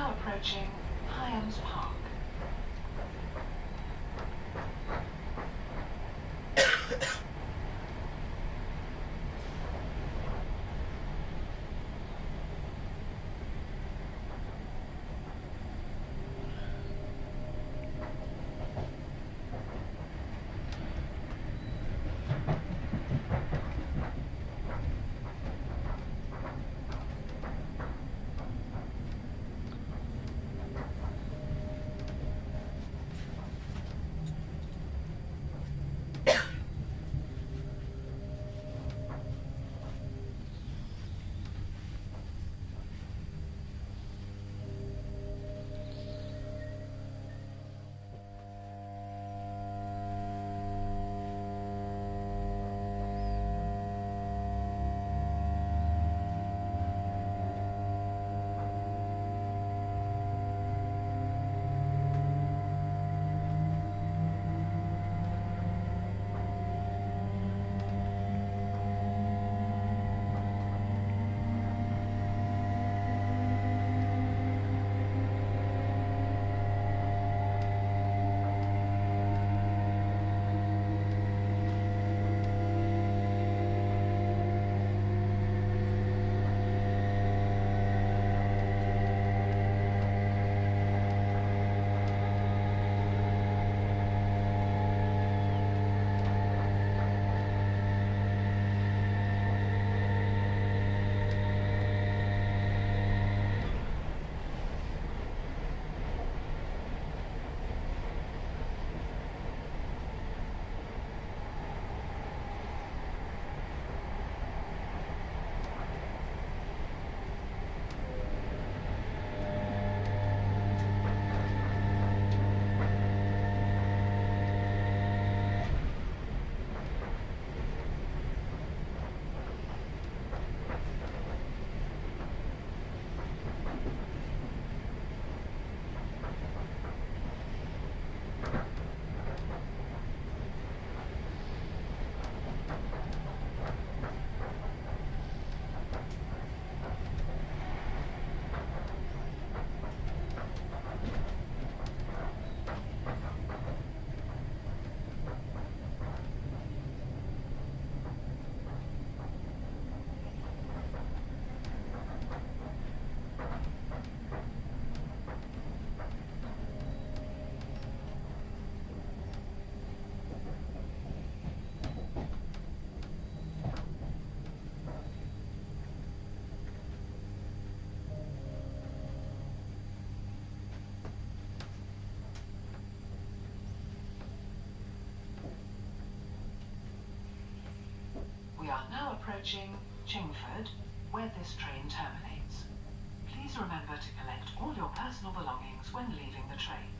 now approaching Highams Park. Approaching Chingford, where this train terminates. Please remember to collect all your personal belongings when leaving the train.